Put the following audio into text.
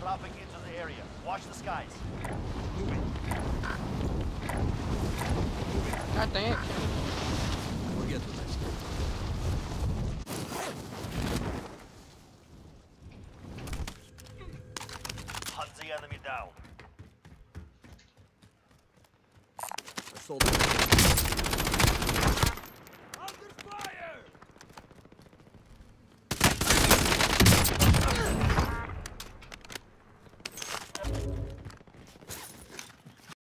dropping into the area. Watch the skies. God dang it. We'll get the rest. Hunt the enemy down. I sold it.